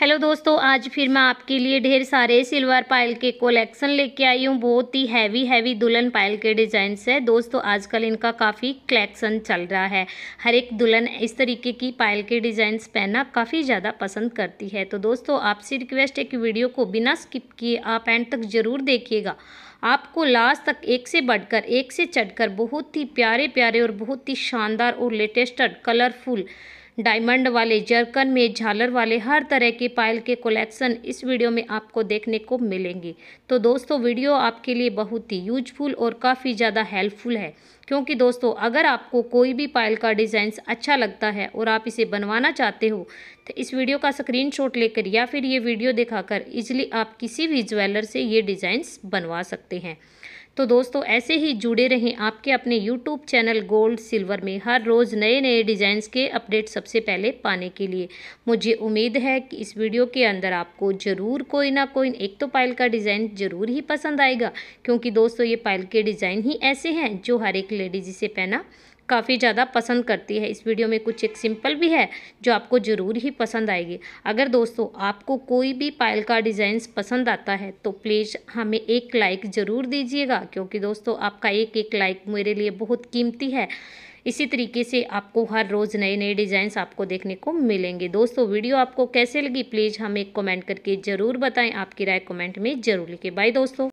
Hello दोस्तों, आज फिर मैं आपके लिए ढेर सारे सिल्वर पायल के कलेक्शन लेके आई हूँ। बहुत ही हैवी हैवी दुल्हन पायल के डिज़ाइन है। दोस्तों, आजकल इनका काफ़ी कलेक्शन चल रहा है। हर एक दुल्हन इस तरीके की पायल के डिज़ाइंस पहनना काफ़ी ज़्यादा पसंद करती है। तो दोस्तों, आपसे रिक्वेस्ट है कि वीडियो को बिना स्किप किए आप एंड तक ज़रूर देखिएगा। आपको लास्ट तक एक से बढ़कर, एक से चढ़कर बहुत ही प्यारे प्यारे और बहुत ही शानदार और लेटेस्ट कलरफुल डायमंड वाले, जर्कन में झालर वाले, हर तरह के पायल के कलेक्शन इस वीडियो में आपको देखने को मिलेंगे। तो दोस्तों, वीडियो आपके लिए बहुत ही यूजफुल और काफ़ी ज़्यादा हेल्पफुल है। क्योंकि दोस्तों, अगर आपको कोई भी पायल का डिज़ाइन अच्छा लगता है और आप इसे बनवाना चाहते हो तो इस वीडियो का स्क्रीनशॉट लेकर या फिर ये वीडियो दिखाकर इजीली आप किसी भी ज्वेलर से ये डिज़ाइंस बनवा सकते हैं। तो दोस्तों, ऐसे ही जुड़े रहें आपके अपने यूट्यूब चैनल गोल्ड सिल्वर में हर रोज़ नए नए डिज़ाइंस के अपडेट सबसे पहले पाने के लिए। मुझे उम्मीद है कि इस वीडियो के अंदर आपको ज़रूर कोई ना कोई, एक तो पायल का डिज़ाइन ज़रूर ही पसंद आएगा, क्योंकि दोस्तों, ये पायल के डिज़ाइन ही ऐसे हैं जो हर एक लेडीज़ इसे पहना काफ़ी ज़्यादा पसंद करती है। इस वीडियो में कुछ एक सिंपल भी है जो आपको ज़रूर ही पसंद आएगी। अगर दोस्तों आपको कोई भी पायल का डिज़ाइंस पसंद आता है तो प्लीज़ हमें एक लाइक ज़रूर दीजिएगा, क्योंकि दोस्तों आपका एक एक लाइक मेरे लिए बहुत कीमती है। इसी तरीके से आपको हर रोज़ नए नए डिज़ाइंस आपको देखने को मिलेंगे। दोस्तों वीडियो आपको कैसे लगी प्लीज़ हमें कमेंट करके ज़रूर बताएँ। आपकी राय कमेंट में ज़रूर लिखे। बाय दोस्तों।